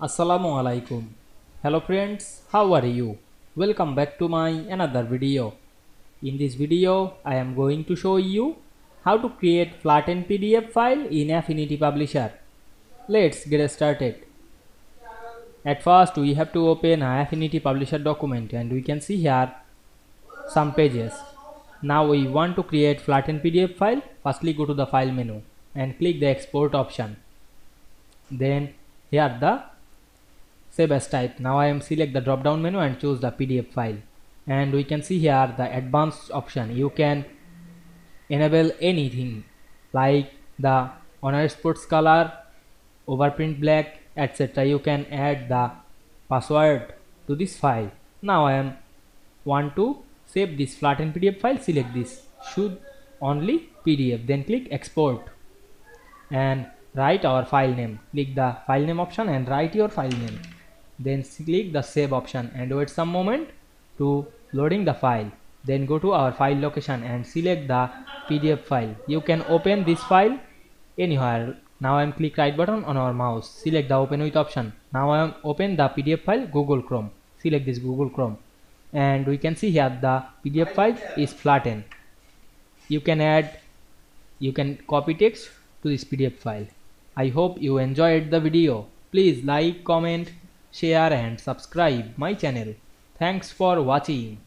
Assalamu alaikum. Hello friends, how are you? Welcome back to my another video. In this video, I am going to show you how to create flattened PDF file in Affinity Publisher. Let's get started. At first, we have to open Affinity Publisher document and we can see here some pages. Now we want to create flattened PDF file. Firstly, go to the file menu and click the export option. Then here the save as type. Now I am select the drop down menu and choose the PDF file. And we can see here the advanced option. You can enable anything like the honor sports color, overprint black, etc. You can add the password to this file. Now I am want to save this flattened PDF file. Select this should only PDF. Then click export and write our file name. Click the file name option and write your file name then click the save option and wait some moment to loading the file. Then go to our file location and select the pdf file. You can open this file anywhere. Now i am click right button on our mouse. Select the open with option. Now i am open the pdf file google chrome. Select this google chrome. And we can see here the pdf file is flattened. You can add you can copy text to this pdf file. I hope you enjoyed the video. Please like comment share and subscribe my channel. Thanks for watching